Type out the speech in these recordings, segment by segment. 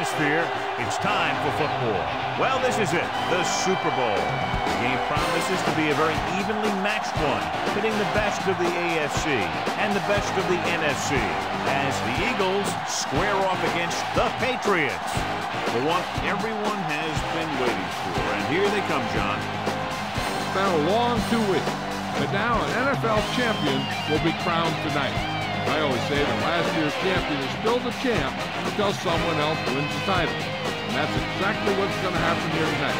atmosphere. It's time for football. Well, this is it, the Super Bowl. The game promises to be a very evenly matched one, pitting the best of the AFC and the best of the NFC as the Eagles square off against the Patriots. The one everyone has been waiting for. And here they come, John. It's been a long two weeks, but now an NFL champion will be crowned tonight. I always say that last year's champion is still the champ until someone else wins the title. And that's exactly what's going to happen here tonight.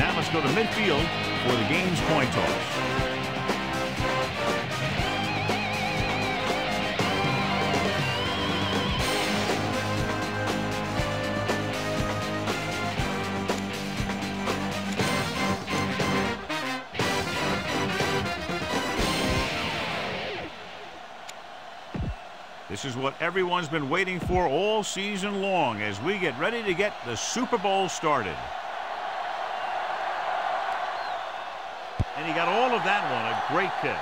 Now let's go to midfield for the game's coin toss. This is what everyone's been waiting for all season long as we get ready to get the Super Bowl started. And he got all of that one. A great kick.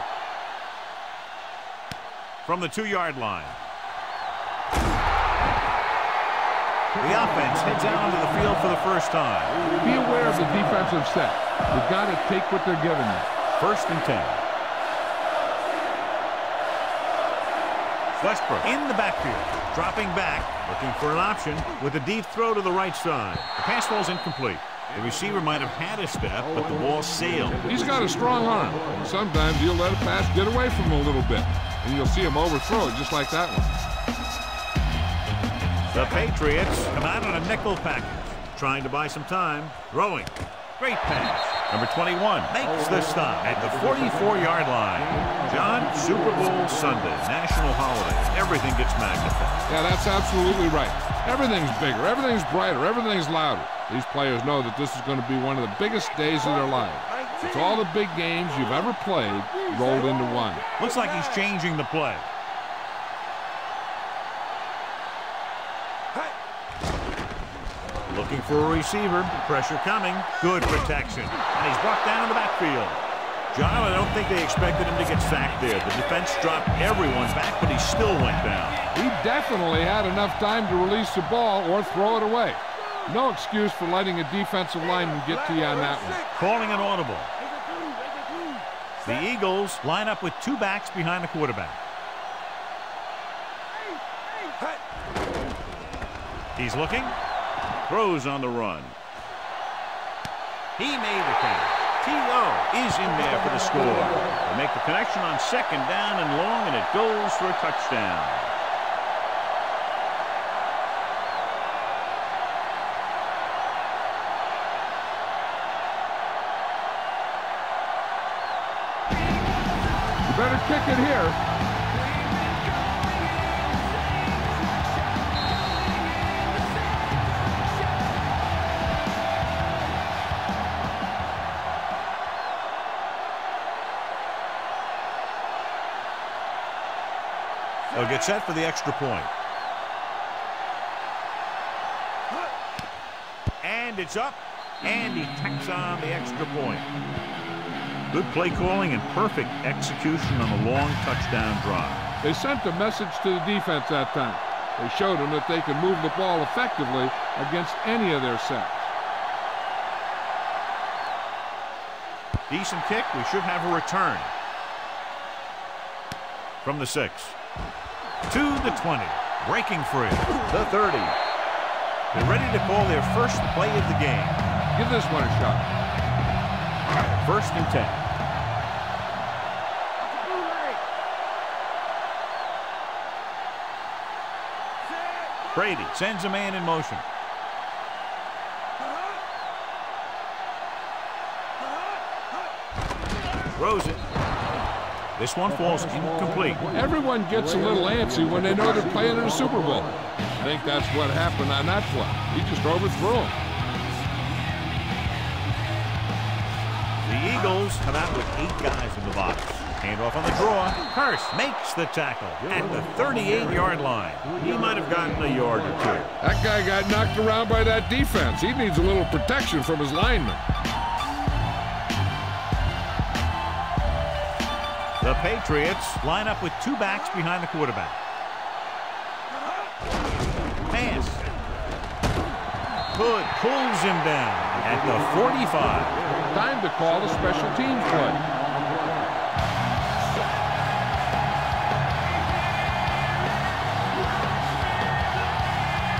From the two-yard line. The offense heads out onto the field for the first time. Be aware of the defensive set. You've got to take what they're giving you. First and 10. Westbrook in the backfield, dropping back, looking for an option with a deep throw to the right side. The pass ball's incomplete. The receiver might have had a step, but the ball sailed. He's got a strong arm. Sometimes he'll let a pass get away from him a little bit, and you'll see him overthrow it just like that one. The Patriots come out on a nickel package, trying to buy some time, throwing. Great pass. Number 21 makes the stop at the 44-yard line. John, Super Bowl Sunday, national holiday. Everything gets magnified. Yeah, that's absolutely right. Everything's bigger, everything's brighter, everything's louder. These players know that this is going to be one of the biggest days of their lives. It's all the big games you've ever played rolled into one. Looks like he's changing the play. Looking for a receiver. Pressure coming. Good protection. And he's brought down in the backfield. John, I don't think they expected him to get sacked there. The defense dropped everyone's back, but he still went down. He definitely had enough time to release the ball or throw it away. No excuse for letting a defensive lineman get to you on that one. Calling an audible. The Eagles line up with two backs behind the quarterback. He's looking. Throws on the run. He made the catch. T.O. is in there for the score. They make the connection on second down and long, and it goes for a touchdown. You better kick it here. They'll set for the extra point. And it's up. And he tacks on the extra point. Good play calling and perfect execution on a long touchdown drive. They sent a message to the defense that time. They showed them that they could move the ball effectively against any of their sets. Decent kick. We should have a return. From the six to the 20. Breaking free. The 30. They're ready to call their first play of the game. Give this one a shot. First and 10. Brady sends a man in motion. Throws it. This one falls incomplete. Everyone gets a little antsy when they know they're playing in a Super Bowl. I think that's what happened on that play. He just overthrew him. The Eagles come out with eight guys in the box. Handoff on the draw. Hurst makes the tackle at the 38-yard line. He might have gotten a yard or two. That guy got knocked around by that defense. He needs a little protection from his linemen. Patriots line up with two backs behind the quarterback. Pass. Hood pulls him down at the 45. Time to call a special teams play.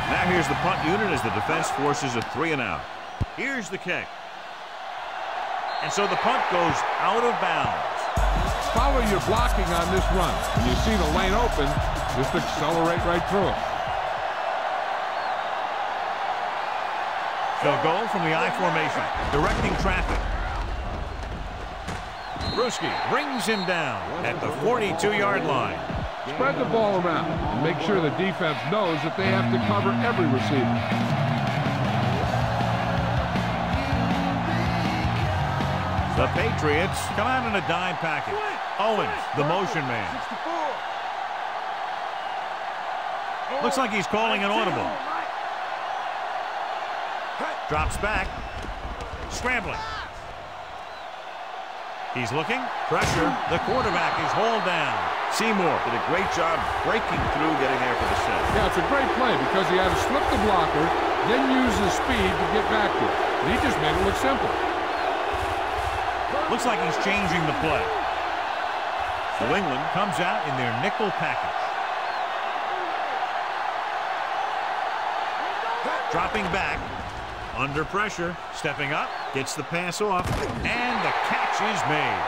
Now here's the punt unit as the defense forces a three and out. Here's the kick. And so the punt goes out of bounds. Follow your blocking on this run. When you see the lane open, just accelerate right through it. They'll go from the I formation, directing traffic. Bruschi brings him down at the 42-yard line. Spread the ball around and make sure the defense knows that they have to cover every receiver. The Patriots come out in a dime package. Owens, the motion man. Looks like he's calling an audible. Drops back. Scrambling. He's looking. Pressure. The quarterback is hauled down. Seymour did a great job breaking through, getting there for the set. Yeah, it's a great play because he had to slip the blocker, then use his speed to get back to it. And he just made it look simple. Looks like he's changing the play. New England comes out in their nickel package. Dropping back. Under pressure. Stepping up. Gets the pass off. And the catch is made.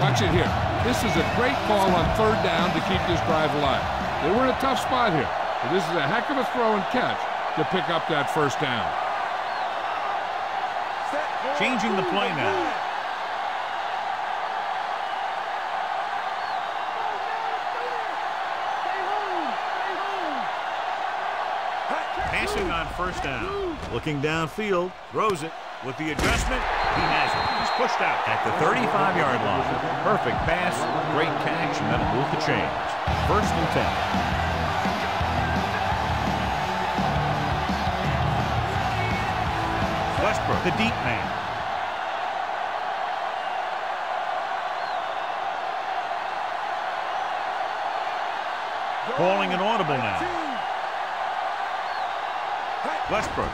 Watch it here. This is a great ball on third down to keep this drive alive. They were in a tough spot here. But this is a heck of a throw and catch to pick up that first down. Changing the play now. Passing on first down. Looking downfield. Throws it. With the adjustment, he has it. He's pushed out at the 35-yard line. Perfect pass. Great catch, and that'll move the chains. First and 10. The deep man. Calling an audible now. Westbrook.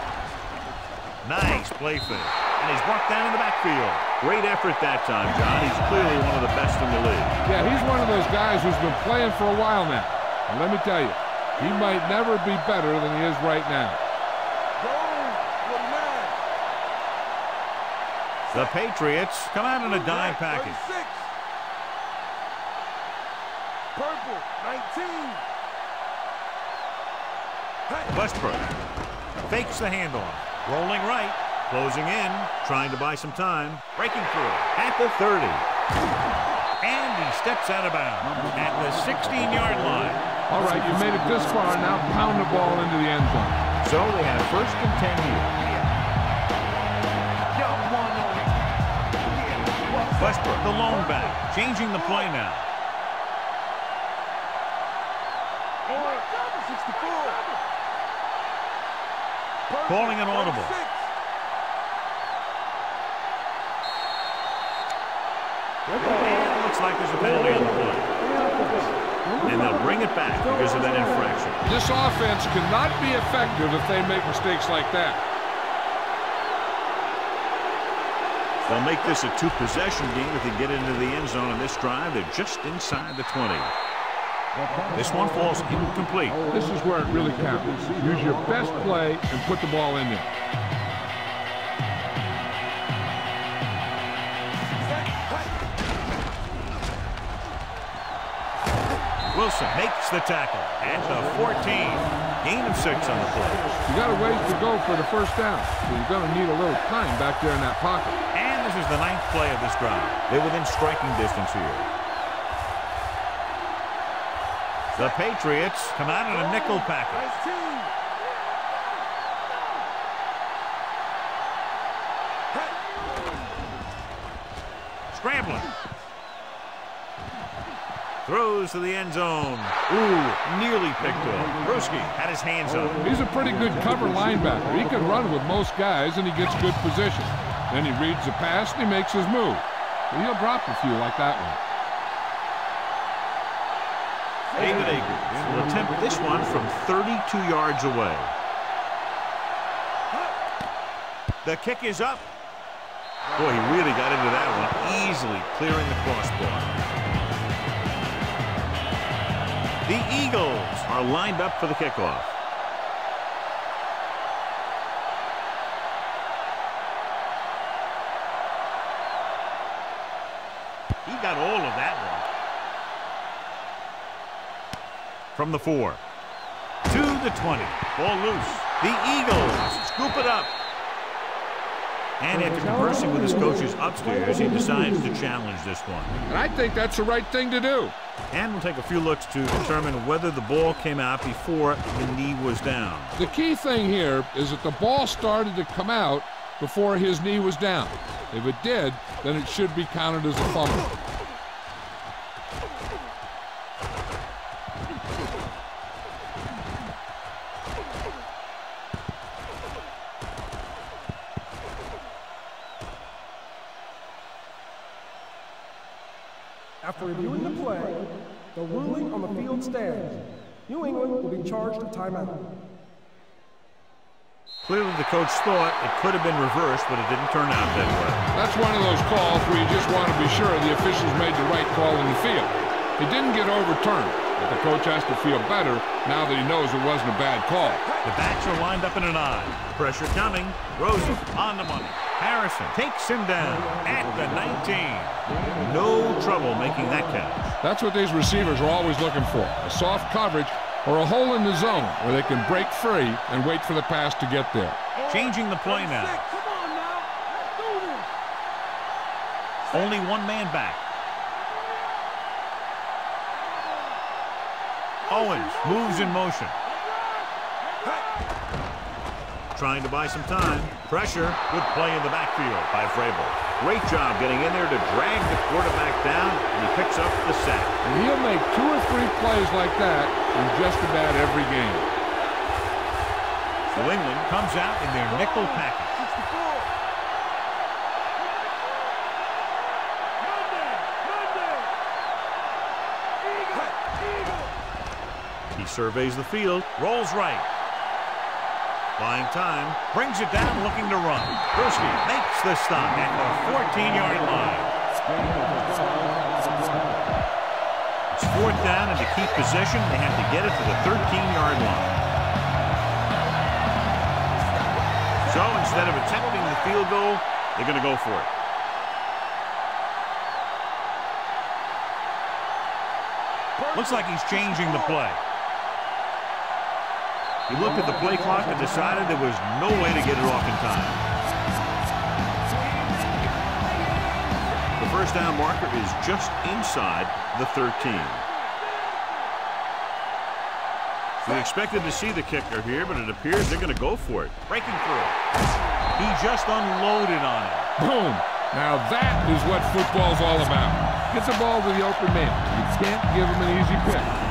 Nice play fake. And he's brought down in the backfield. Great effort that time, John. He's clearly one of the best in the league. Yeah, he's one of those guys who's been playing for a while now. And let me tell you, he might never be better than he is right now. The Patriots come out in a dime package. Purple, 19. Westbrook fakes the handoff. Rolling right. Closing in. Trying to buy some time. Breaking through at the 30. And he steps out of bounds at the 16-yard line. All right, you made it this far. Now pound the ball into the end zone. So they have first and 10 here. Westbrook, the lone back, changing the play now. Calling an audible. And looks like there's a penalty on the play. And they'll bring it back because of that infraction. This offense cannot be effective if they make mistakes like that. They'll make this a two-possession game if they get into the end zone on this drive. They're just inside the 20. This one falls incomplete. This is where it really counts. Use your best play and put the ball in there. Wilson makes the tackle at the 14. Gain of six on the play. You got a ways to go for the first down, so you're going to need a little time back there in that pocket. And this is the ninth play of this drive. They're within striking distance here. The Patriots come out in a nickel package. Scrambling. Throws to the end zone. Ooh, nearly picked off. Bruschi had his hands up. He's a pretty good cover linebacker. He can run with most guys, and he gets good position. Then he reads the pass, and he makes his move. Well, he'll drop a few like that one. David Akers will attempt this one from 32 yards away. The kick is up. Boy, he really got into that one, easily clearing the crossbar. The Eagles are lined up for the kickoff. Got all of that one. From the four. To the 20. Ball loose. The Eagles scoop it up. And after conversing with his coaches upstairs, he decides to challenge this one. And I think that's the right thing to do. And we'll take a few looks to determine whether the ball came out before the knee was down. The key thing here is that the ball started to come out before his knee was down. If it did, then it should be counted as a fumble. Ruling on the field stands. New England will be charged a timeout. Clearly the coach thought it could have been reversed, but it didn't turn out that way. That's one of those calls where you just want to be sure the officials made the right call in the field. It didn't get overturned, but the coach has to feel better now that he knows it wasn't a bad call. The backs are lined up in an eye. Pressure coming. Rosen on the money. Harrison takes him down at the 19. No trouble making that catch. That's what these receivers are always looking for, a soft coverage or a hole in the zone where they can break free and wait for the pass to get there. Changing the play now. Now. Let's do this. Only one man back. Owens moves in motion. Trying to buy some time. Pressure. Good play in the backfield by Vrabel. Great job getting in there to drag the quarterback down, and he picks up the sack. And he'll make two or three plays like that in just about every game. New England comes out in their nickel package. 64. Monday. Monday. Eagle. Eagle. He surveys the field, rolls right. Buying time, brings it down, looking to run. Bruschi makes the stop at the 14-yard line. It's fourth down, and to keep possession, they have to get it to the 13-yard line. So instead of attempting the field goal, they're going to go for it. Looks like he's changing the play. He looked at the play clock and decided there was no way to get it off in time. The first down marker is just inside the 13. We expected to see the kicker here, but it appears they're going to go for it. Breaking through. He just unloaded on it. Boom! Now that is what football's all about. Get the ball to the open man. You can't give him an easy pick.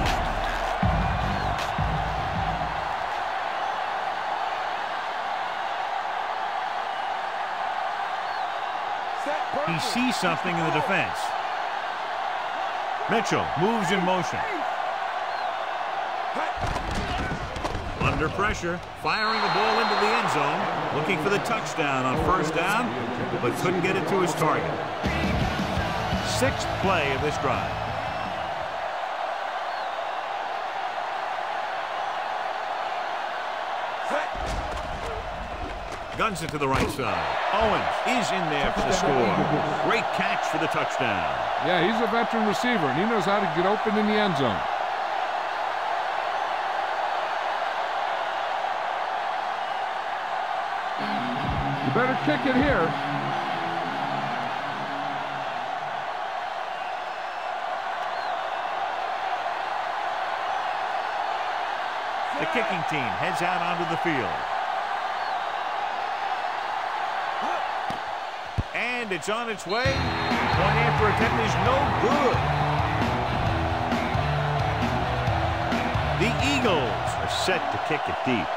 Sees something in the defense. Mitchell moves in motion. Under pressure, firing the ball into the end zone, looking for the touchdown on first down, but couldn't get it to his target. Sixth play of this drive. Guns it to the right side. Owens is in there for the score. Great catch for the touchdown. Yeah, he's a veteran receiver, and he knows how to get open in the end zone. You better kick it here. The kicking team heads out onto the field. it's on its way. One after attempt is no good. The Eagles are set to kick it deep.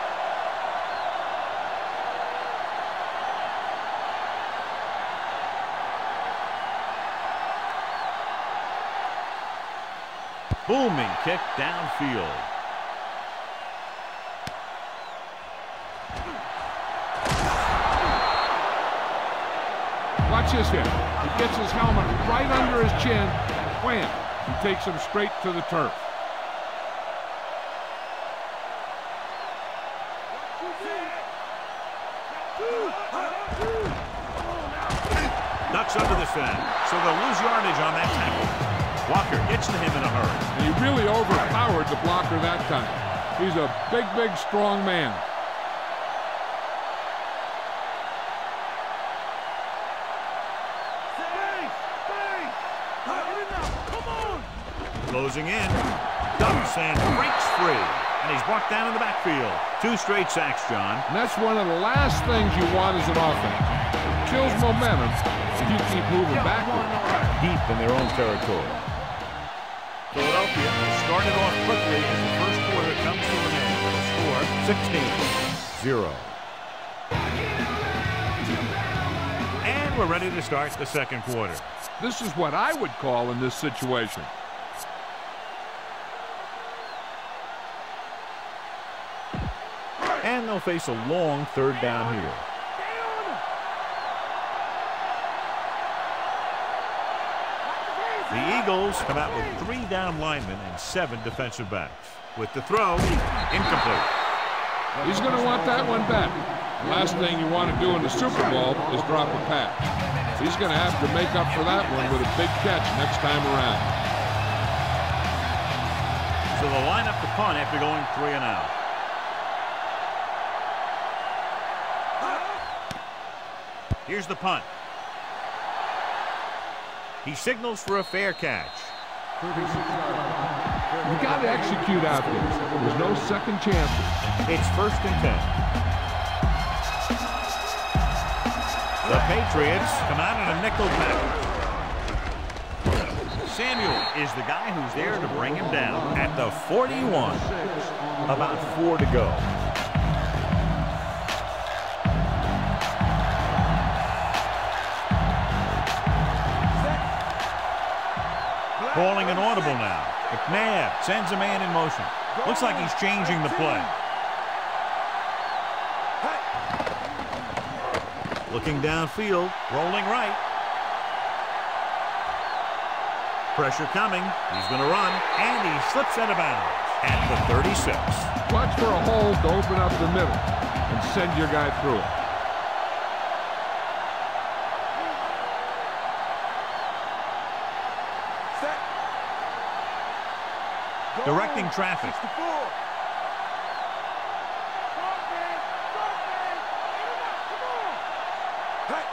Booming kick downfield. This here. He gets his helmet right under his chin. Wham! He takes him straight to the turf. Ducks under the fin, so they'll lose yardage on that tackle. Walker gets to him in a hurry. And he really overpowered the blocker that time. He's a big, big, strong man. Closing in. Ducks and breaks free. And he's brought down in the backfield. Two straight sacks, John. And that's one of the last things you want as an offense. Kills momentum if you keep moving backward. Deep in their own territory. Philadelphia started off quickly as the first quarter comes to an end score 16-0. And we're ready to start the second quarter. This is what I would call in this situation. And they'll face a long third down here. The Eagles come out with three down linemen and seven defensive backs. With the throw, incomplete. He's going to want that one back. The last thing you want to do in the Super Bowl is drop a pass. He's going to have to make up for that one with a big catch next time around. So they'll line up the punt after going three and out. Here's the punt. He signals for a fair catch. You got to execute out there. There's no second chances. It's first and ten. The Patriots come out in a nickel package. Samuel is the guy who's there to bring him down at the 41. About four to go. Calling an audible now. McNabb sends a man in motion. Looks like he's changing the play. Looking downfield, rolling right. Pressure coming. He's going to run, and he slips out of bounds at the 36. Watch for a hole to open up the middle and send your guy through it. Directing traffic.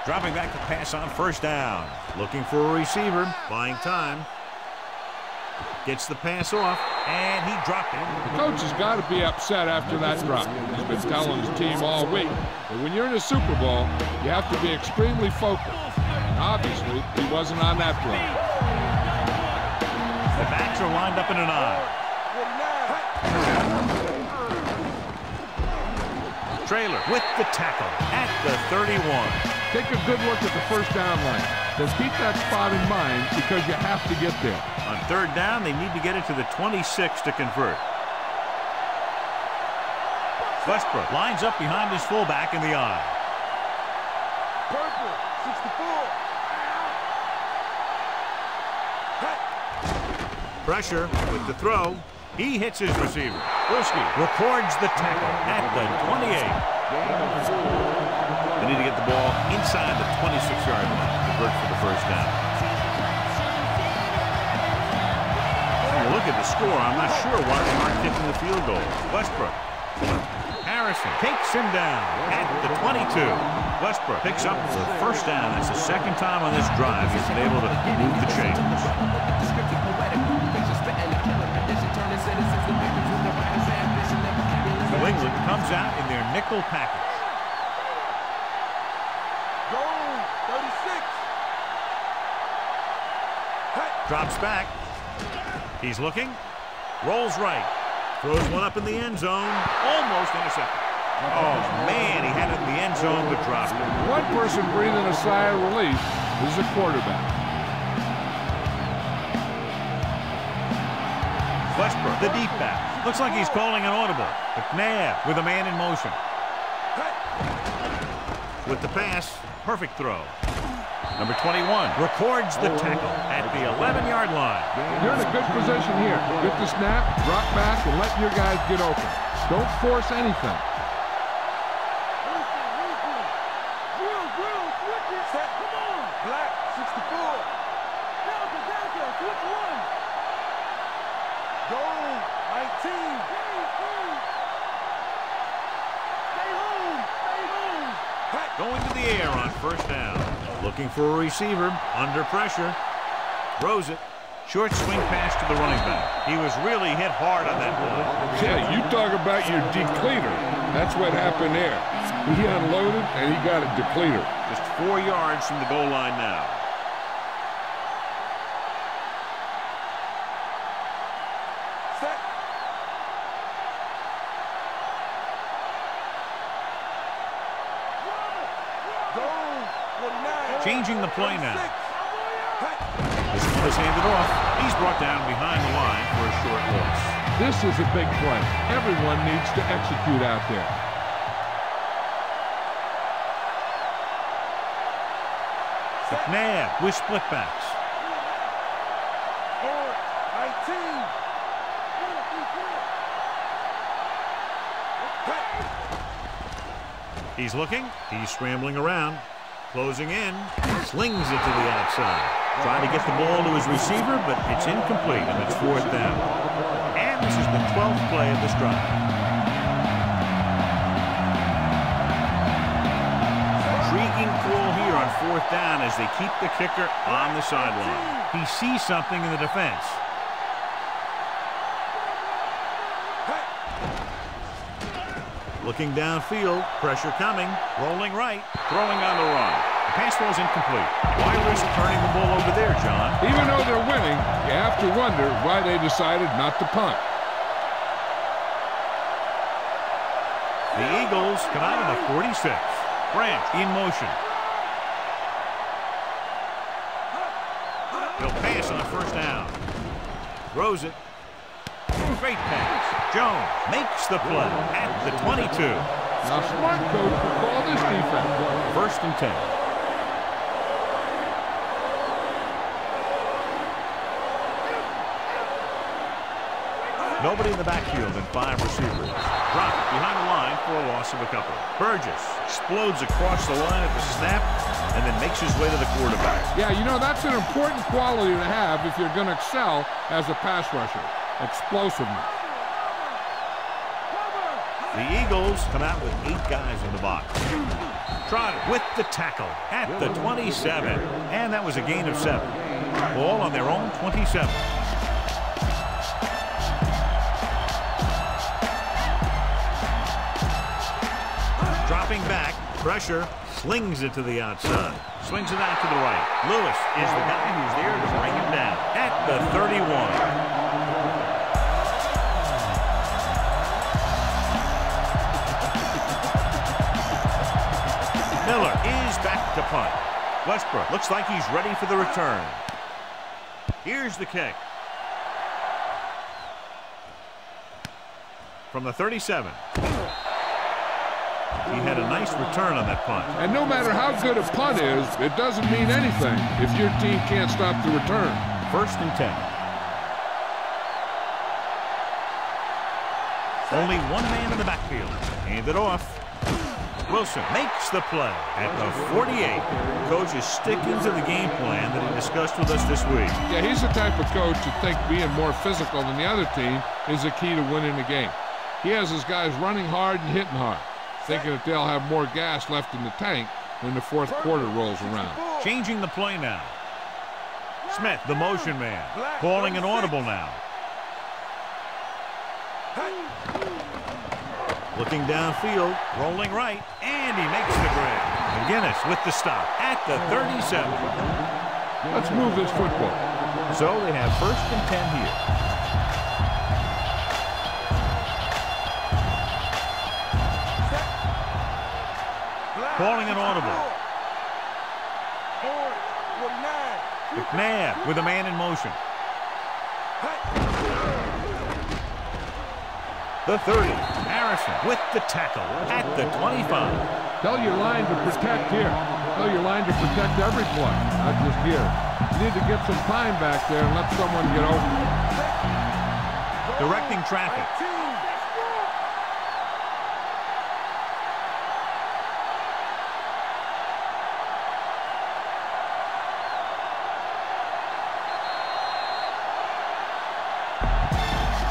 Dropping back to pass on first down. Looking for a receiver. Buying time. Gets the pass off, and he dropped it. The coach has got to be upset after that drop. He's been telling his team all week that when you're in a Super Bowl, you have to be extremely focused. And obviously, he wasn't on that play. The backs are lined up in an eye. Traylor with the tackle at the 31. Take a good look at the first down line. Then keep that spot in mind because you have to get there. On third down, they need to get it to the 26 to convert. Westbrook lines up behind his fullback in the eye. Purple, 64. Pressure with the throw. He hits his receiver. Bruschi records the tackle at the 28. They need to get the ball inside the 26-yard line to convert for the first down. You look at the score, I'm not sure why they aren't kicking the field goal. Westbrook. Harrison takes him down at the 22. Westbrook picks up the first down. That's the second time on this drive he's been able to move the chains. England comes out in their nickel package. Go, 36. Drops back. He's looking. Rolls right. Throws one up in the end zone. Almost intercepted. Oh, man, he had it in the end zone but dropped it. One person breathing a sigh of relief is the quarterback. The deep back. Looks like he's calling an audible. McNabb with a man in motion. With the pass, perfect throw. Number 21 records the tackle at the 11-yard line. You're in a good position here. Get the snap, drop back, and let your guys get open. Don't force anything. Drill, drill, switch it. Come on. Black, 64. Delta, Delta, switch one. Gold, 19. Stay, stay. Stay home. Stay home. Going to the air on first down. Looking for a receiver under pressure. Throws it. Short swing pass to the running back. He was really hit hard on that play. Yeah, you talk about your depleter. That's what happened there. He unloaded, and he got a depleter. Just four yards from the goal line now. Changing the play now. This one is handed off. He's brought down behind the line for a short loss. This is a big play. Everyone needs to execute out there. McNabb with split backs. He's looking. He's scrambling around. Closing in. Slings it to the outside. Trying to get the ball to his receiver, but it's incomplete, and it's fourth down. And this is the 12th play of this drive. Intriguing call here on fourth down as they keep the kicker on the sideline. He sees something in the defense. Looking downfield, pressure coming, rolling right, throwing on the run. The pass was incomplete. Why risk turning the ball over there, John? Even though they're winning, you have to wonder why they decided not to punt. The Eagles come out of the 46. Branch in motion. He'll pass on the first down. Throws it. Great pass. Jones makes the play at the 22. Now, smart coach will call this defense. First and 10. Nobody in the backfield and five receivers. Drop behind the line for a loss of a couple. Burgess explodes across the line at the snap and then makes his way to the quarterback. Yeah, you know, that's an important quality to have if you're going to excel as a pass rusher. Explosiveness. The Eagles come out with eight guys in the box. Trotter with the tackle at the 27. And that was a gain of seven. Ball on their own 27. Dropping back, pressure, slings it to the outside. Swings it out to the right. Lewis is the guy who's there to bring him down at the 31. Miller is back to punt. Westbrook looks like he's ready for the return. Here's the kick. From the 37. He had a nice return on that punt. And no matter how good a punt is, it doesn't mean anything if your team can't stop the return. First and 10. Only one man in the backfield. Hand it off. Wilson makes the play at the 48. Coach is sticking to the game plan that he discussed with us this week. Yeah, he's the type of coach to think being more physical than the other team is the key to winning the game. He has his guys running hard and hitting hard, thinking that they'll have more gas left in the tank when the fourth quarter rolls around. Changing the play now. Smith, the motion man, calling an audible now. Looking downfield, rolling right, and he makes the grab. McGinest with the stop at the 37. Let's move this football. So they have first and 10 here. Calling an audible. McNabb with a man in motion. the 30. Harrison with the tackle at the 25. Tell your line to protect here. Tell your line to protect every play, not just here. You need to get some time back there and let someone get open. Directing traffic.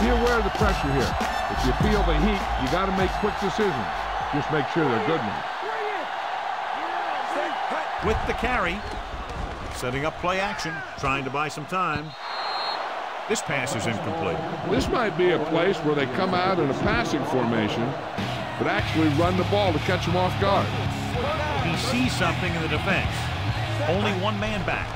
Be aware of the pressure here. If you feel the heat, you got to make quick decisions. Just make sure they're good ones. With the carry. Setting up play action, trying to buy some time. This pass is incomplete. This might be a place where they come out in a passing formation, but actually run the ball to catch them off guard. He sees something in the defense. Only one man back.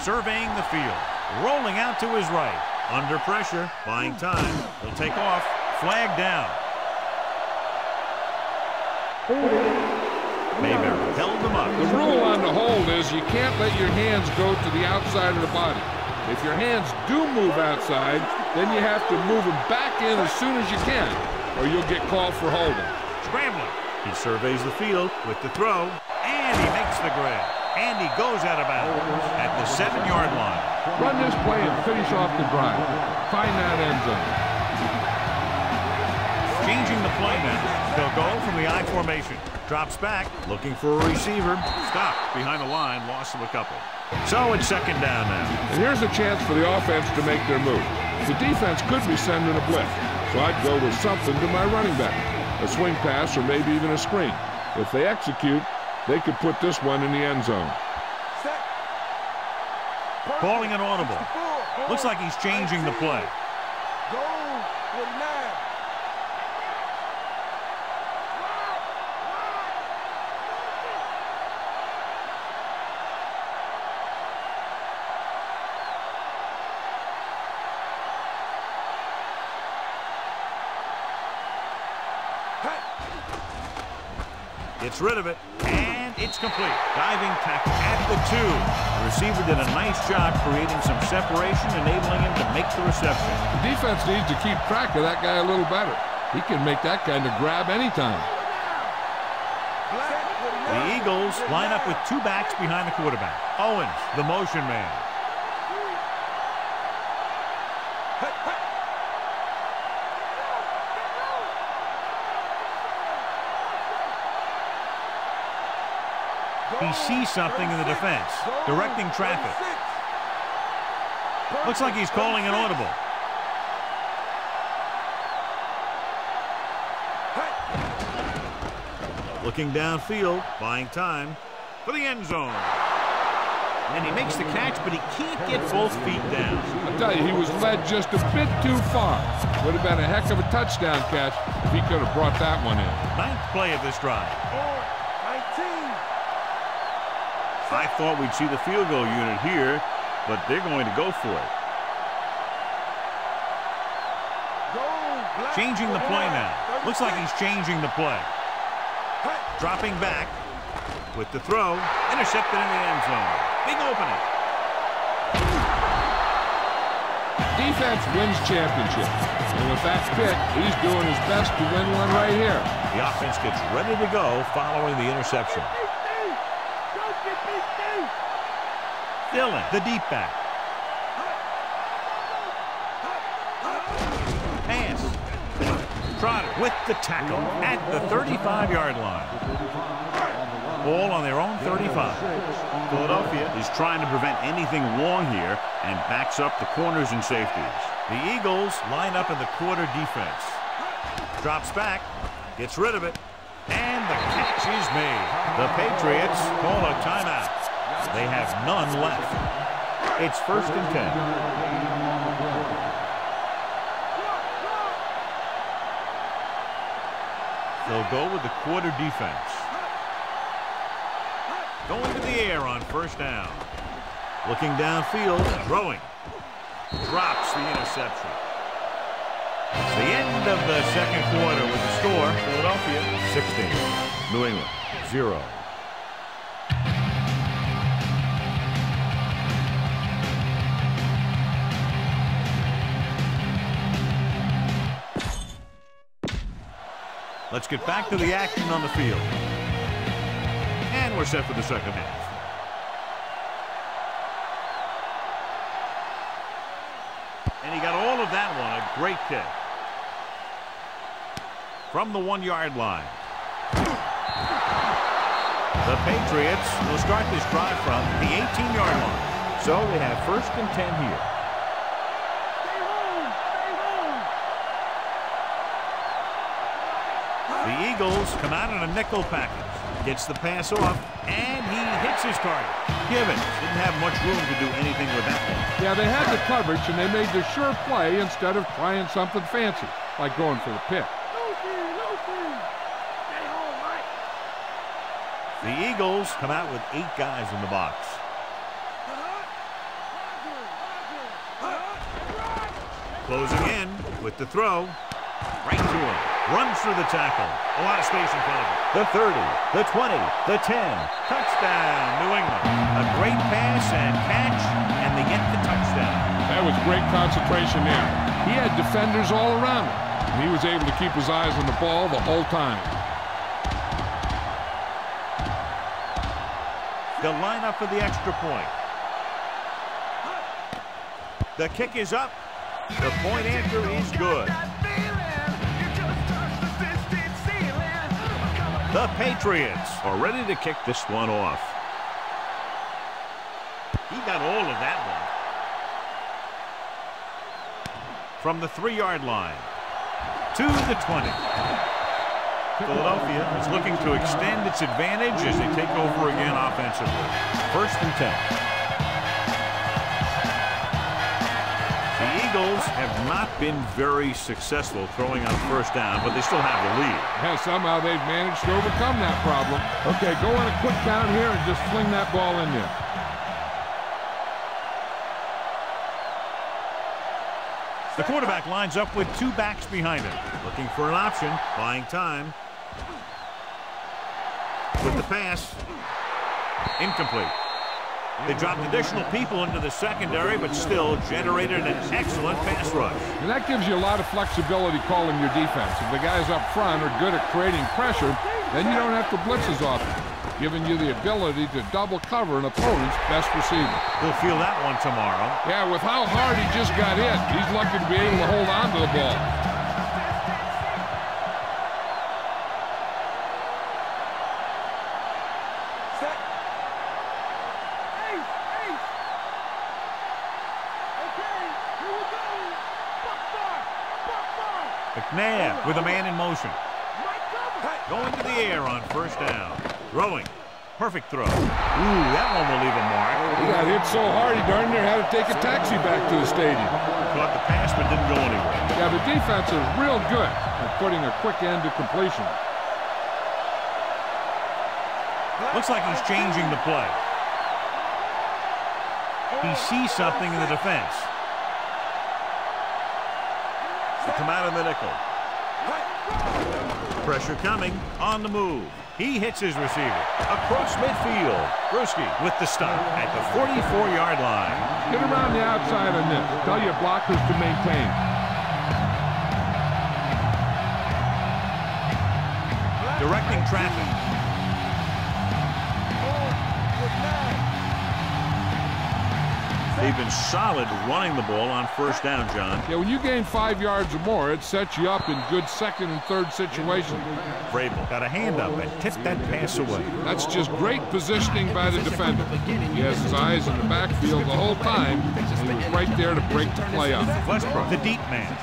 Surveying the field. Rolling out to his right. Under pressure. Buying time. He'll take off. Flag down. Mayberry held them up. The rule on the hold is you can't let your hands go to the outside of the body. If your hands do move outside, then you have to move them back in as soon as you can, or you'll get called for holding. Scrambling. He surveys the field with the throw. And he makes the grab. And he goes out of bounds at the seven-yard line. Run this play and finish off the drive. Find that end zone. Changing the play now. They'll go from the I formation. Drops back, looking for a receiver. Stop behind the line, loss of a couple. So it's second down now. And here's a chance for the offense to make their move. The defense could be sending a blitz, so I'd go with something to my running back. A swing pass or maybe even a screen. If they execute, they could put this one in the end zone. Calling an audible. Looks like he's changing the play. Gets rid of it, complete. Diving tackle at the two. The receiver did a nice job creating some separation, enabling him to make the reception. The defense needs to keep track of that guy a little better. He can make that kind of grab anytime. The. Eagles line up with two backs behind the quarterback. Owens, the motion man. He sees something in the defense, directing traffic. Looks like he's calling an audible. Looking downfield, buying time for the end zone. And he makes the catch, but he can't get both feet down. I tell you, he was led just a bit too far. Would have been a heck of a touchdown catch if he could have brought that one in. Ninth play of this drive. On 19. I thought we'd see the field goal unit here, but they're going to go for it. Changing the play now. Looks like he's changing the play. Dropping back with the throw. Intercepted in the end zone. Big opening. Defense wins championships. And with that pick, he's doing his best to win one right here. The offense gets ready to go following the interception. Don't get me deep. Dillon, the deep back. Pass. Trotter with the tackle at the 35-yard line. Ball on their own 35. Philadelphia is trying to prevent anything wrong here and backs up the corners and safeties. The Eagles line up in the quarter defense. Drops back, gets rid of it, and the catch is made. The Patriots call a timeout. They have none left. It's first and 10. They'll go with the quarter defense. Going to the air on first down. Looking downfield, throwing. Drops the interception. It's the end of the second quarter with the score, Philadelphia 16, New England 0. Let's get back to the action on the field. And we're set for the second half. And he got all of that one. A great kick. From the one-yard line. The Patriots will start this drive from the 18-yard line. So they have first and 10 here. Stay home. Stay home. The Eagles come out in a nickel package. Gets the pass off, and he hits his target. Givens didn't have much room to do anything with that one. Yeah, they had the coverage, and they made the sure play instead of trying something fancy, like going for the pick. Lucy, Lucy. Stay home, Mike. The Eagles come out with eight guys in the box. Closing in with the throw. Right to him. Runs through the tackle. A lot of space in front of him. The 30, the 20, the 10. Touchdown, New England. A great pass and catch, and they get the touchdown. That was great concentration there. He had defenders all around him, and he was able to keep his eyes on the ball the whole time. They'll line up for the extra point. The kick is up. The point after is good. The Patriots are ready to kick this one off. He got all of that one. From the three-yard line to the 20. Philadelphia is looking to extend its advantage as they take over again offensively. First and 10. Eagles have not been very successful throwing on first down, but they still have the lead. Yeah, somehow they've managed to overcome that problem. Okay, go on a quick down here and just fling that ball in there. The quarterback lines up with two backs behind him, looking for an option, buying time. With the pass, incomplete. They dropped additional people into the secondary, but still generated an excellent pass rush. And that gives you a lot of flexibility calling your defense. If the guys up front are good at creating pressure, then you don't have to blitz as often, giving you the ability to double cover an opponent's best receiver. He'll feel that one tomorrow. Yeah, with how hard he just got hit, he's lucky to be able to hold on to the ball. Motion. Going to the air on first down. Throwing. Perfect throw. Ooh, that one will leave a mark. He got hit so hard he darn near had to take a taxi back to the stadium. Caught the pass, but didn't go anywhere. Yeah, the defense is real good at putting a quick end to completion. Looks like he's changing the play. He sees something in the defense. They come out of the nickel. Pressure coming on the move. He hits his receiver across midfield. Bruschi with the stop at the 44-yard line. Get around the outside on this. Tell your blockers to maintain. Directing traffic. They've been solid running the ball on first down, John. Yeah, when you gain five yards or more, it sets you up in good second and third situations. Vrabel got a hand up and tipped that pass away. That's just great positioning by the defender. He has his eyes in the backfield the whole time, and he was right there to break the play up. Westbrook, the deep man.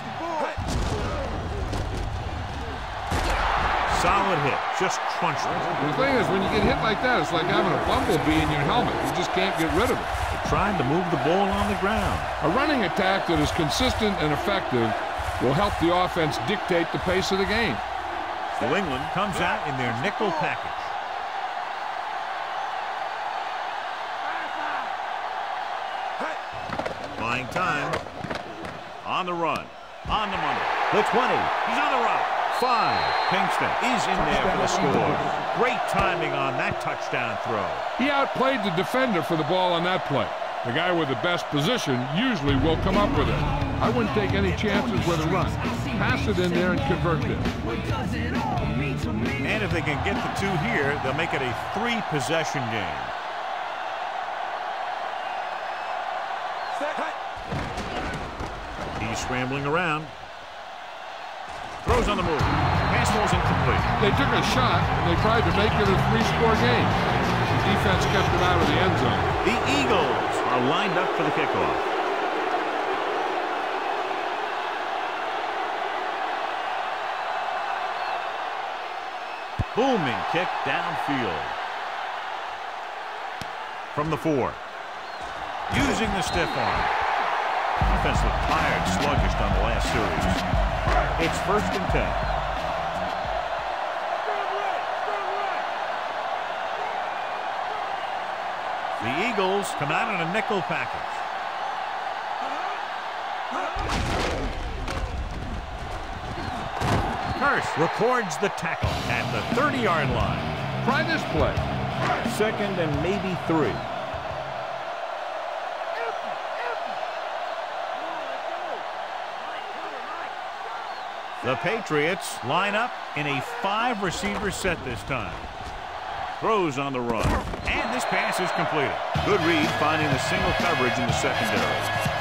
Solid hit, just crunched it. The thing is, when you get hit like that, it's like having a bumblebee in your helmet. You just can't get rid of it. They're trying to move the ball on the ground. A running attack that is consistent and effective will help the offense dictate the pace of the game. New England comes out in their nickel package. Buying time. On the run. On the money. The 20. He's on the run. Five. Pinkston is in there for the score. Great timing on that touchdown throw. He outplayed the defender for the ball on that play. The guy with the best position usually will come up with it. I wouldn't take any chances with a run. Pass it in there and convert this. if they can get the two here, they'll make it a three-possession game. He's scrambling around. Throws on the move. Pass incomplete. They took a shot, and they tried to make it a three-score game. The defense kept it out of the end zone. The Eagles are lined up for the kickoff. Booming kick downfield. From the four. Using the stiff arm. Offense looked tired, sluggish on the last series. It's first and ten. The Eagles come out in a nickel package. Kearse records the tackle at the 30-yard line. Try this play. Second and maybe three. The Patriots line up in a five-receiver set this time. Throws on the run. And this pass is completed. Good read finding the single coverage in the secondary.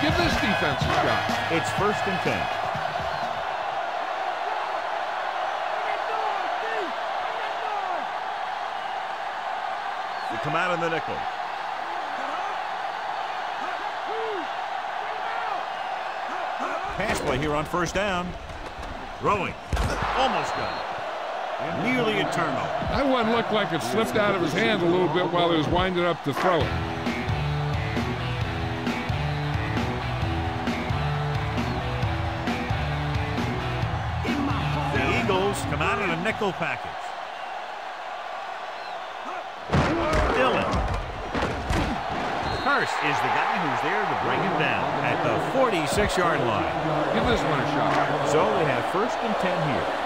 Give this defense a shot. It's first and ten. They come out in the nickel. Pass play here on first down. Throwing. Almost got it. Nearly a turnover. That one looked like it slipped out of his hand a little bit while he was winding up to throw it. The Eagles come out in a nickel package. Dillon. Hurst is the guy who's there to bring him down at the 46-yard line. Give this one a shot. So they have first and 10 here.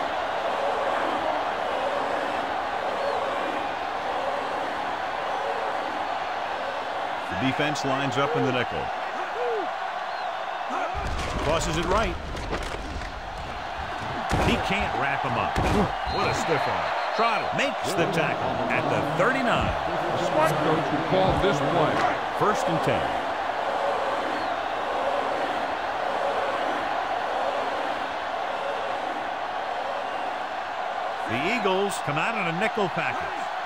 Defense lines up in the nickel. Tosses it right. He can't wrap him up. What a stiff arm. Trotter makes the tackle at the 39. The smart coach who called this play. First and 10. The Eagles come out in a nickel package.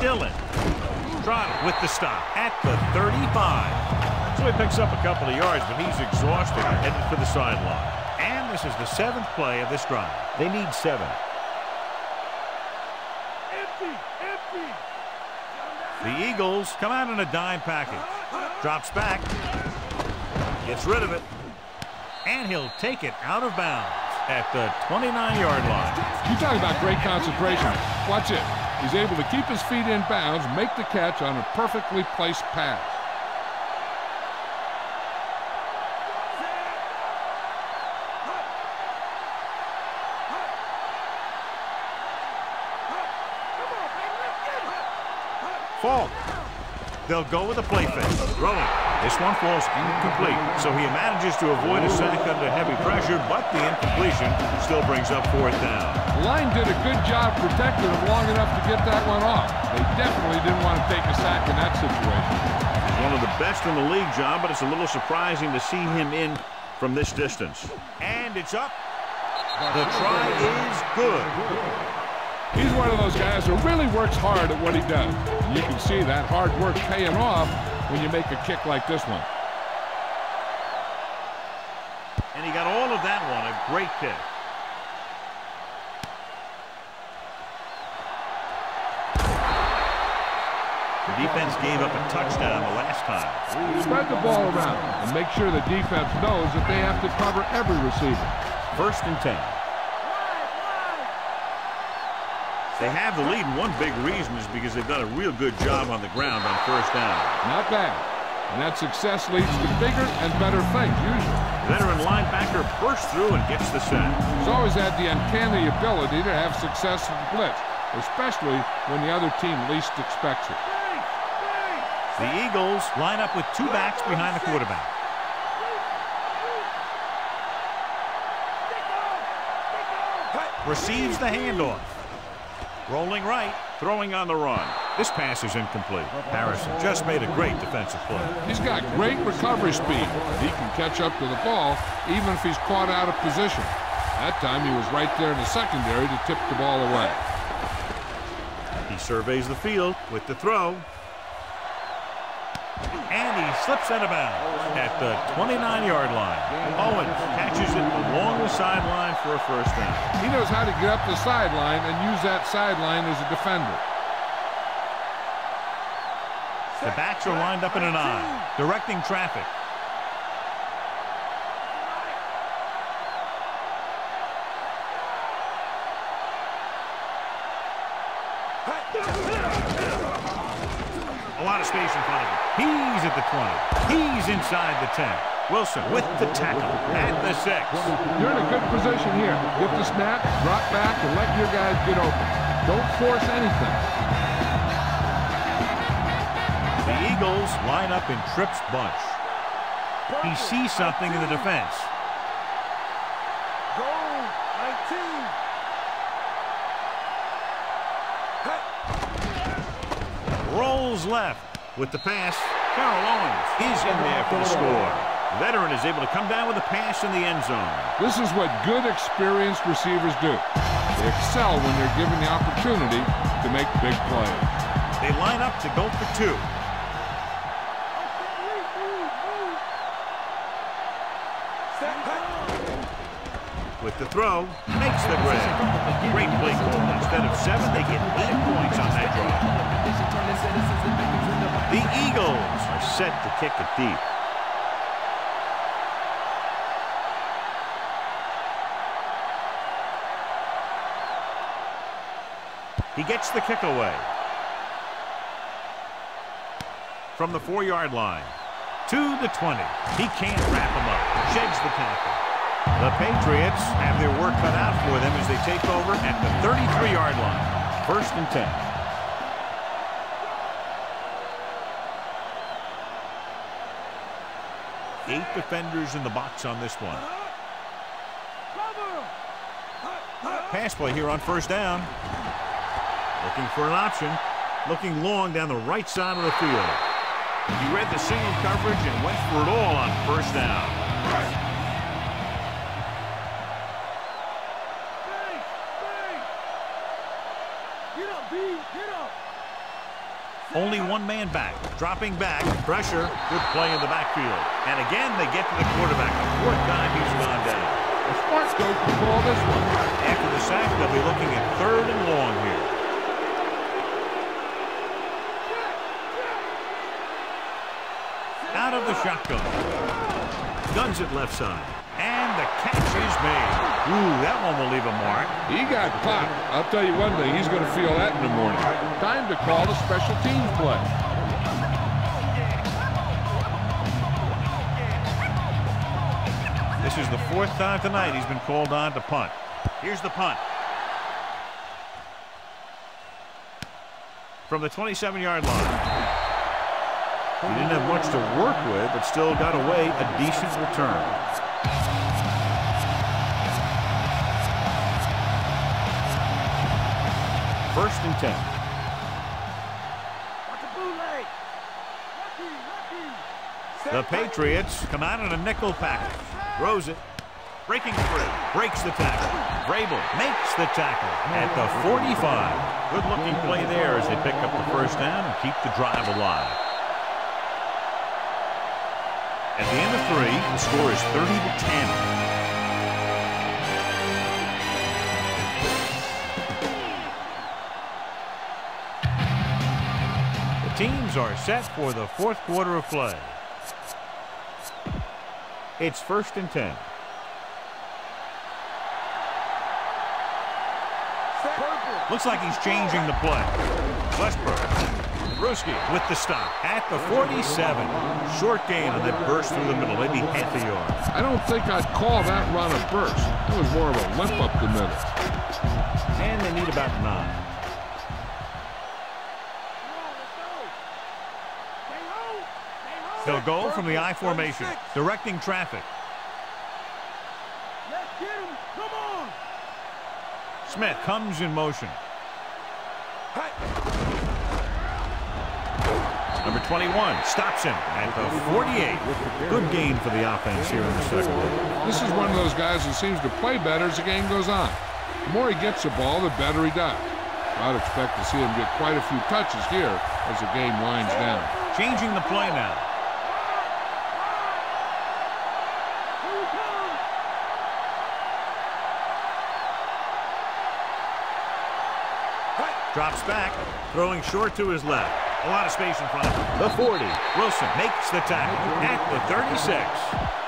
Dillon. Trotter with the stop at the 35. So he picks up a couple of yards, but he's exhausted and headed for the sideline. And this is the seventh play of this drive. They need seven. Empty, empty. The Eagles come out in a dime package. Drops back. Gets rid of it. And he'll take it out of bounds at the 29-yard line. You talk about great concentration. Watch it. He's able to keep his feet in bounds, make the catch on a perfectly placed pass. Faulk. They'll go with a play fake. Throwing. This one falls incomplete, so he manages to avoid a sack under heavy pressure, but the incompletion still brings up fourth down. The line did a good job protecting him long enough to get that one off. They definitely didn't want to take a sack in that situation. He's one of the best in the league, John, but it's a little surprising to see him in from this distance. And it's up. The try is good. He's one of those guys who really works hard at what he does. And you can see that hard work paying off when you make a kick like this one. And he got all of that one. A great kick. The defense gave up a touchdown the last time. Spread the ball around and make sure the defense knows that they have to cover every receiver. First and 10. They have the lead, and one big reason is because they've done a real good job on the ground on first down. Not bad. And that success leads to bigger and better things, usually. Veteran linebacker bursts through and gets the sack. He's always had the uncanny ability to have success in blitz, especially when the other team least expects it. The Eagles line up with two backs behind the quarterback. Receives the handoff. Rolling right, throwing on the run. This pass is incomplete. Harrison just made a great defensive play. He's got great recovery speed. He can catch up to the ball even if he's caught out of position. That time he was right there in the secondary to tip the ball away. He surveys the field with the throw. And he slips out of bounds at the 29-yard line. Owens catches it along the sideline for a first down. He knows how to get up the sideline and use that sideline as a defender. The backs are lined up in an I, directing traffic. Inside the 10. Wilson with the tackle at the 6. You're in a good position here. Get the snap, drop back, and let your guys get open. Don't force anything. The Eagles line up in Trips bunch. He sees something in the defense. Go, 19. Rolls left with the pass. Terrell Owens is in there for the score. The veteran is able to come down with a pass in the end zone. This is what good, experienced receivers do. They excel when they're given the opportunity to make big plays. They line up to go for two. With the throw, makes the grab. Great play call. Instead of seven, they get eight points on that drive. The Eagles are set to kick it deep. He gets the kick away. From the four-yard line to the 20. He can't wrap him up. Sheds the tackle. The Patriots have their work cut out for them as they take over at the 33-yard line. First and 10. Eight defenders in the box on this one. Pass play here on first down. Looking for an option. Looking long down the right side of the field. He read the single coverage and went for it all on first down. Only one man back. Dropping back. Pressure. Good play in the backfield. And again, they get to the quarterback. The fourth time he's gone down. The smart coach can call this one. After the sack, they'll be looking at third and long here. Out of the shotgun. Guns at left side. And the catch is made. Ooh, that one will leave a mark. He got popped. I'll tell you one thing, he's going to feel that in the morning. Time to call a special teams play. This is the fourth time tonight he's been called on to punt. Here's the punt. From the 27-yard line. He didn't have much to work with, but still got away a decent return. First and 10. The Patriots come out in a nickel package. Throws it. Breaking free. Breaks the tackle. Vrabel makes the tackle at the 45. Good looking play there as they pick up the first down and keep the drive alive. At the end of three, the score is 30 to 10. Teams are set for the fourth quarter of play. It's first and 10. Looks like he's changing the play. Westbrook. Bruschi with the stop at the 47. Short gain on that burst through the middle, maybe half a yard. I don't think I'd call that run a burst. It was more of a limp up the middle. And they need about nine. They'll go from the I formation, directing traffic. Let's get him. Come on. Smith comes in motion. Number 21 stops him at the 48. Good gain for the offense here in the second. This is one of those guys who seems to play better as the game goes on. The more he gets the ball, the better he does. I'd expect to see him get quite a few touches here as the game winds down. Changing the play now. Drops back, throwing short to his left. A lot of space in front of him. The 40. Wilson makes the tackle at the 36.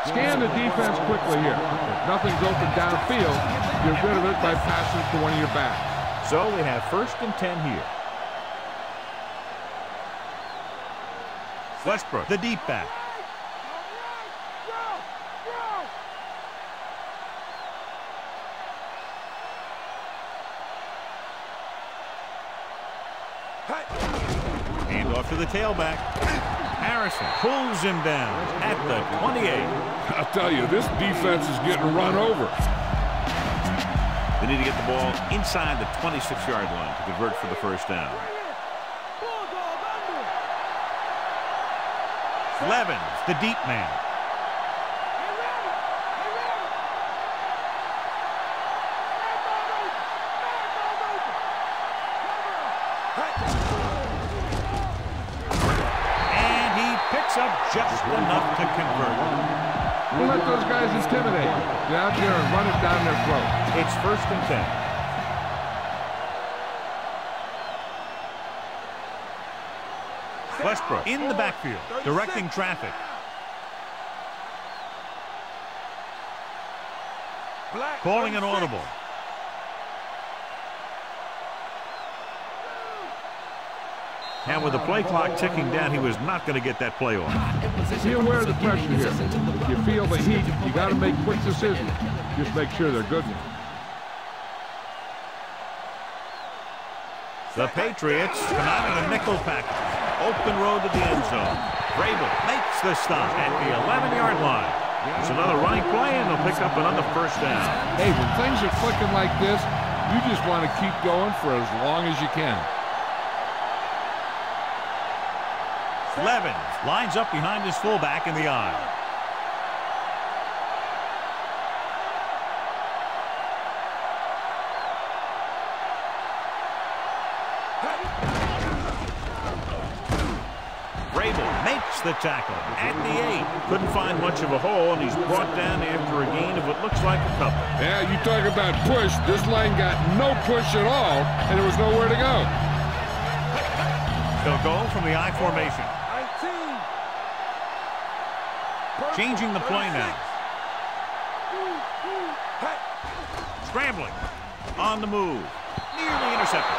Scan the defense quickly here. If nothing's open downfield, get rid of it by passing to one of your backs. So we have first and 10 here. Westbrook, the deep back. Hand off to the tailback. Harrison pulls him down at the 28. I'll tell you, this defense is getting run over. They need to get the ball inside the 26-yard line to convert for the first down. Levens, the deep man. Picks up just enough to convert. Don't let those guys intimidate you. Get out there and run it down their throat. It's first and 10. Westbrook in the backfield, directing traffic. Calling an audible. And with the play clock ticking down, he was not going to get that play off. Be aware of the pressure here. If you feel the heat, you got to make quick decisions. Just make sure they're good ones. The Patriots come out in a nickel package. Open road to the end zone. Vrabel makes the stop at the 11-yard line. It's another running play, and they'll pick up another first down. Hey, when things are clicking like this, you just want to keep going for as long as you can. Levens lines up behind his fullback in the I. Vrabel makes the tackle at the eight. Couldn't find much of a hole, and he's brought down after a gain of what looks like a couple. Yeah, you talk about push. This line got no push at all, and there was nowhere to go. They'll go from the I formation. 19. Changing the play now. Scrambling. On the move. Nearly intercepted.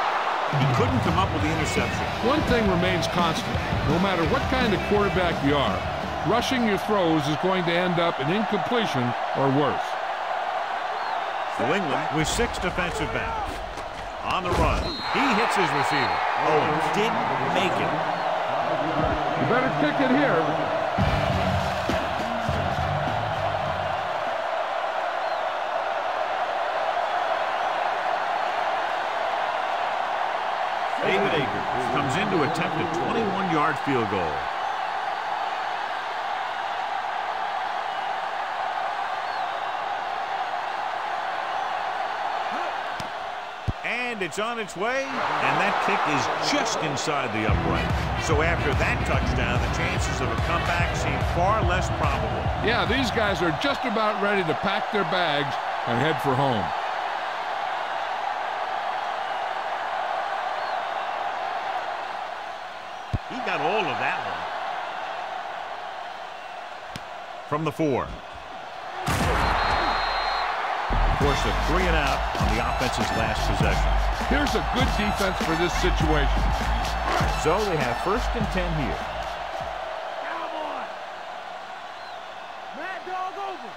He couldn't come up with the interception. One thing remains constant. No matter what kind of quarterback you are, rushing your throws is going to end up in incompletion or worse. New England with six defensive backs. On the run. He hits his receiver. Oh, didn't make it. You better kick it here. Attempt a 21-yard field goal. And it's on its way, and that kick is just inside the upright. So after that touchdown, the chances of a comeback seem far less probable. Yeah, these guys are just about ready to pack their bags and head for home. He got all of that one. From the four. Force a three and out on the offense's last possession. Here's a good defense for this situation. So they have first and ten here. Cowboy. Mad dog over.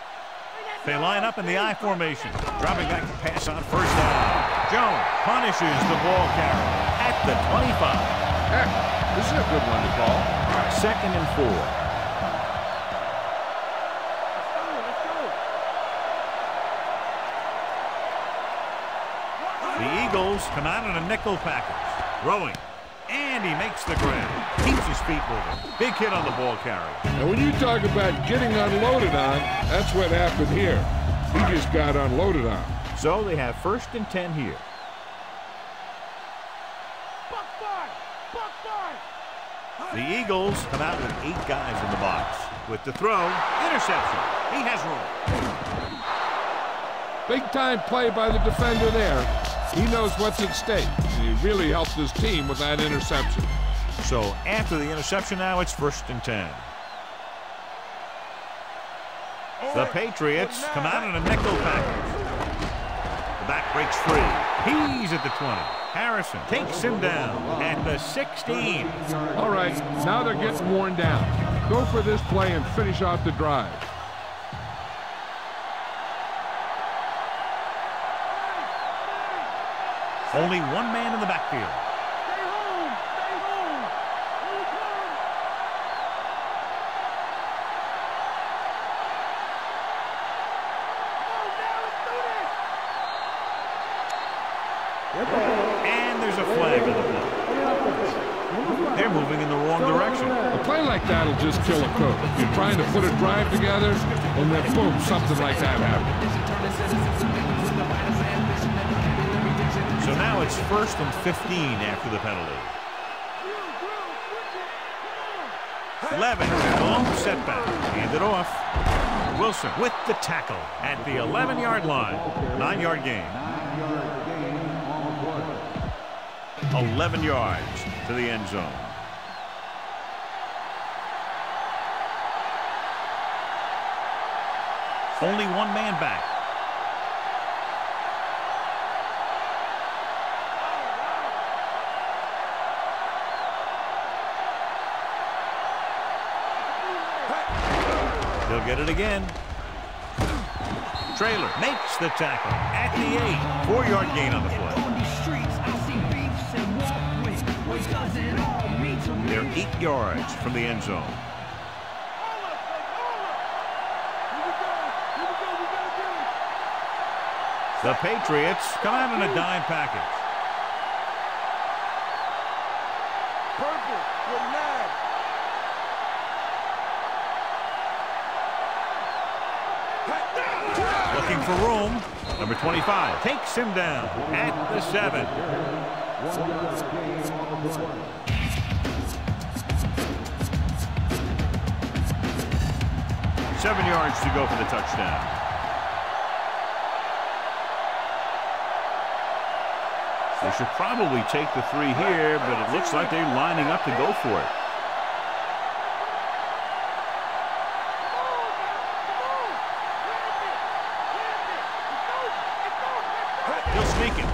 They line up in the I formation. Dropping back to pass on first down. Jones punishes the ball carrier at the 25. Heck, this is a good one to call. Second and four. Let's go. Let's go. Eagles come out in a nickel package. Throwing. And he makes the grab. Keeps his feet moving. Big hit on the ball carrier. And when you talk about getting unloaded on, that's what happened here. He just got unloaded on. So they have first and 10 here. Buck five. The Eagles come out with eight guys in the box. With the throw, interception. He has room. Big time play by the defender there. He knows what's at stake. And he really helped his team with that interception. So after the interception now, it's first and 10. The oh, Patriots oh, come out in a nickel package. The back breaks free. He's at the 20. Harrison takes him down at the 16. All right, now they're getting worn down. Go for this play and finish off the drive. Only one man in the backfield. Stay home. Stay home. Here we come. Come on now. Let's do this. And there's a flag on the play. They're moving in the wrong direction. A play like that will just kill a coach. You're trying to put a drive together, and then boom, something like that happens. Now it's first and 15 after the penalty. Levin, long setback. Hand it off. Wilson with the tackle at the 11-yard line. Nine-yard gain. 11 yards to the end zone. Only one man back. Get it again. Traylor makes the tackle at the eight. Four-yard gain on the play. They're eight yards from the end zone. All up, baby. All up. Here we go. Here we go. We gotta get him. The Patriots come out in a dime package. Room. Number 25 takes him down at the seven. Seven yards to go for the touchdown. They should probably take the three here, but it looks like they're lining up to go for it. He'll sneak it.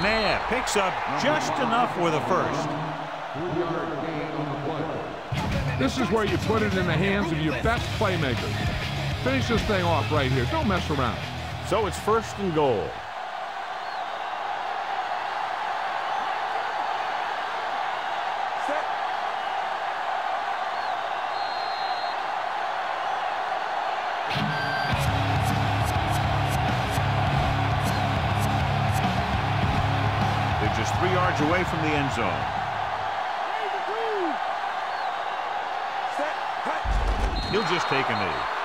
McNabb picks up just enough for the first. This is where you put it in the hands of your best playmaker. Finish this thing off right here. Don't mess around. So it's first and goal. Just take a knee.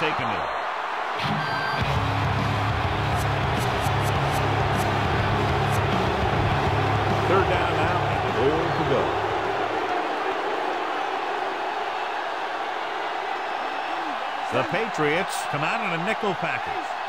Take a knee. Third down now, and goal to go. The Patriots come out in a nickel package.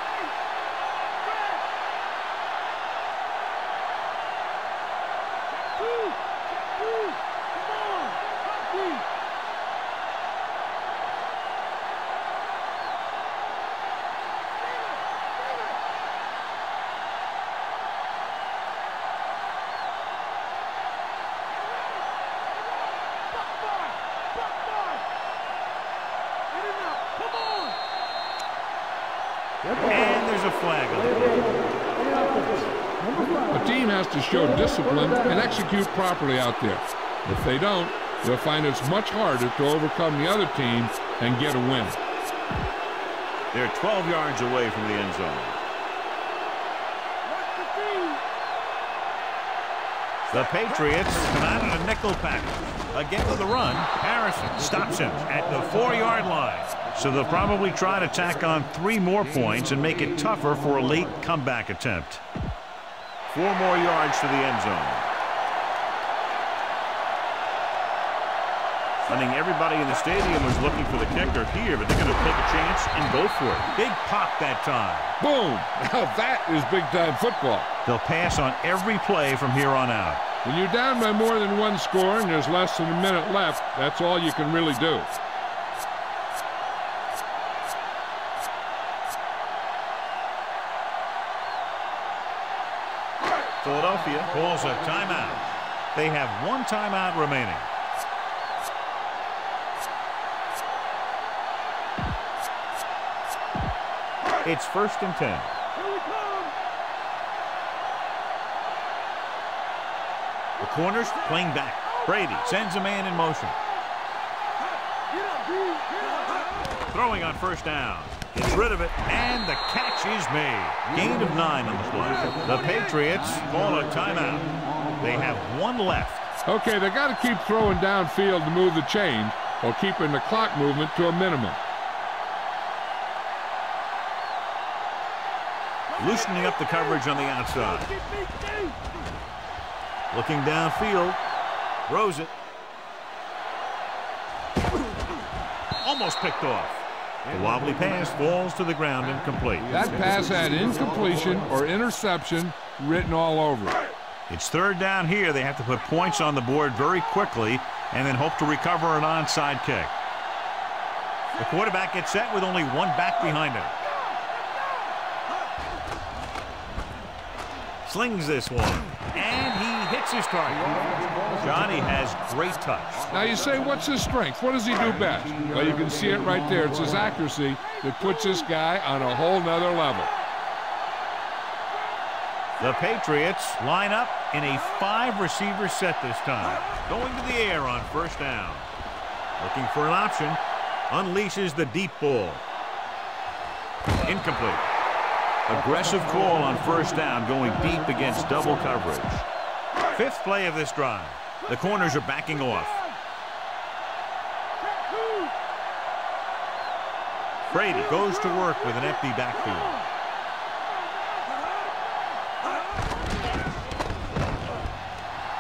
a flag on the play. A team has to show discipline and execute properly out there. If they don't, they'll find it's much harder to overcome the other team and get a win. They're 12 yards away from the end zone. The. The Patriots come out in a nickel package. Again with the run. Harrison stops him at the four-yard line. So they'll probably try to tack on three more points and make it tougher for a late comeback attempt. Four more yards to the end zone. I think everybody in the stadium was looking for the kicker here, but they're going to take a chance and go for it. Big pop that time. Boom! Now that is big-time football. They'll pass on every play from here on out. When you're down by more than one score and there's less than a minute left, that's all you can really do. Philadelphia calls a timeout. They have one timeout remaining. It's first and ten. Here we come. The corners playing back. Brady sends a man in motion. Get up, B. Get up. Throwing on first down. Gets rid of it, and the catch is made. Gain of nine on the play. The Patriots call a timeout. They have one left. Okay, they got to keep throwing downfield to move the chains while keeping the clock movement to a minimum. Loosening up the coverage on the outside. Get me, Steve. Looking downfield. Throws it. Almost picked off. The wobbly pass falls to the ground incomplete. That pass had incompletion or interception written all over it. It's third down here. They have to put points on the board very quickly and then hope to recover an onside kick. The quarterback gets set with only one back behind him. Slings this one. And he hits his target. Johnny has great touch. Now you say, what's his strength? What does he do best? Well, you can see it right there. It's his accuracy that puts this guy on a whole nother level. The Patriots line up in a five-receiver set this time. Going to the air on first down. Looking for an option. Unleashes the deep ball. Incomplete. Aggressive call on first down going deep against double coverage. Fifth play of this drive. The corners are backing off. Brady goes to work with an empty backfield.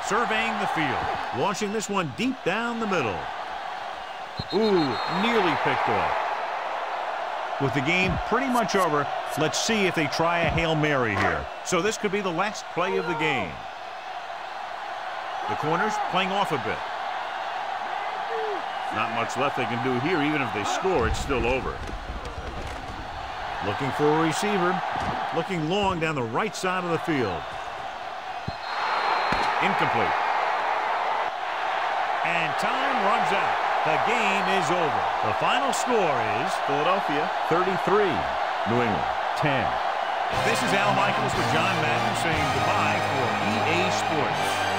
Surveying the field. Launching this one deep down the middle. Ooh, nearly picked off. With the game pretty much over, let's see if they try a Hail Mary here. So this could be the last play of the game. The corners playing off a bit. Not much left they can do here. Even if they score, it's still over. Looking for a receiver. Looking long down the right side of the field. Incomplete. And time runs out. The game is over. The final score is Philadelphia 33, New England 10. This is Al Michaels with John Madden saying goodbye for EA Sports.